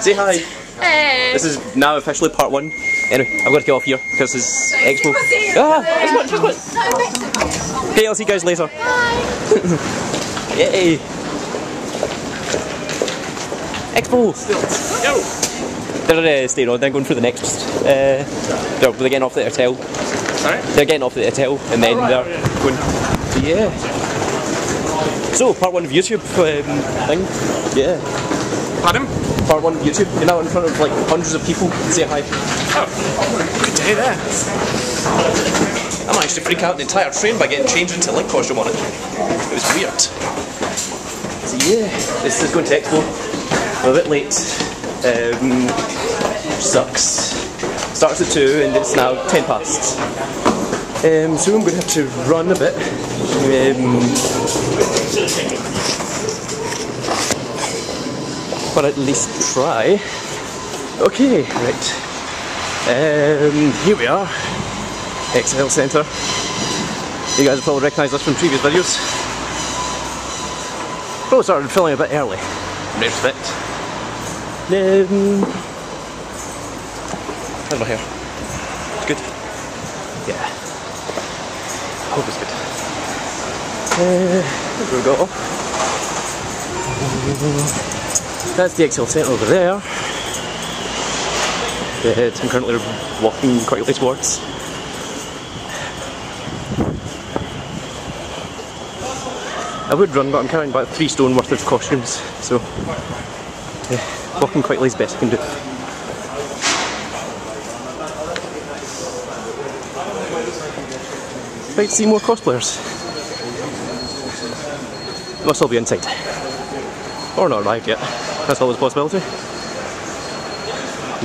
Say hi. Hey. This is now officially part one. Anyway, I've got to get off here because it's expo. Ah, it's what, it's what. Okay, I'll see you guys later. Bye. Yay! Expo! They're uh, staying on, then going for the next. Uh, they're, they're getting off the hotel. Sorry? They're getting off the hotel and then they're going. Yeah. So, part one of YouTube um, thing. Yeah. Pardon? Part one of YouTube. You're now in front of like hundreds of people. Say hi. Oh, good day there. I managed to freak out the entire train by getting changed into a Link costume on it. It was weird. So yeah, this is going to Expo. I'm a bit late. Um, sucks. Starts at 2 and it's now 10 past. Um, so I'm going to have to run a bit. Um, but at least try. Okay, right. Um, here we are. ExCeL Centre. You guys will probably recognise this from previous videos. Probably started filming a bit early, in retrospect. Um, how's my hair? It's good? Yeah. Hope it's good. Uh, there we go. That's the ExCeL Centre over there. I'm currently walking quite a late towards. I would run, but I'm carrying about three stone worth of costumes, so yeah, walking quietly is best I can do. Might see more cosplayers. Must all be inside. Or not arrived yet. That's always a possibility.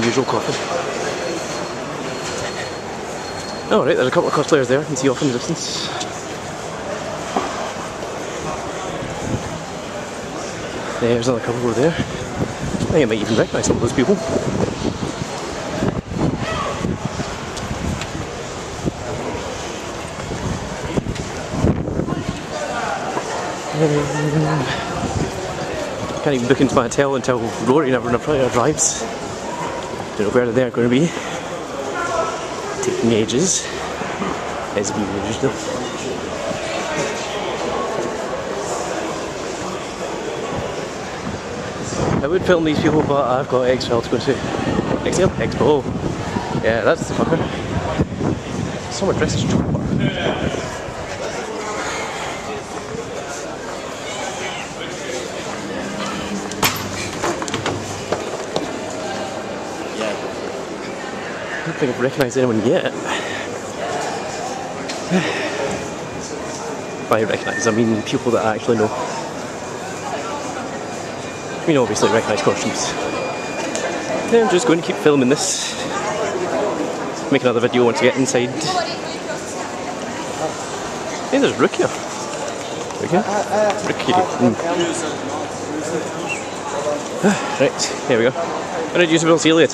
Usual coffin. Oh right, there's a couple of cosplayers there, you can see off in the distance. There's another couple over there. I think I might even recognise some of those people. Um, can't even book into my hotel until Rory never arrives. Don't know where they're going to be. Taking ages, as we usual. I would film these people, but I've got ExCeL to go to. ExCeL? Expo. Yeah, that's the fucker. Someone dressed as Chopper. Don't think I've recognised anyone yet. By recognise, I mean people that I actually know. I mean, obviously recognise costumes. Yeah, I'm just going to keep filming this. Make another video once I get inside. Hey, there's here? Rook here. Mm. right, here we go. I Alright, YouTube, will see you later.